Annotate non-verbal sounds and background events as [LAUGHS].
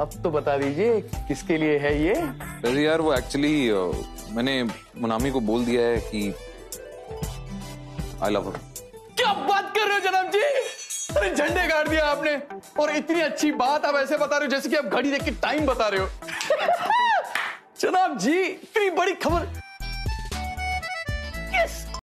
अब तो बता दीजिए किसके लिए है ये? अरे यार वो एक्चुअली मैंने मुनामी को बोल दिया है कि आई लव हर क्या बात कर रहे हो जनाब जी? अरे झंडे गाड़ दिया आपने। और इतनी अच्छी बात आप ऐसे बता रहे हो जैसे कि आप घड़ी देख के टाइम बता रहे हो। [LAUGHS] जनाब जी इतनी बड़ी खबर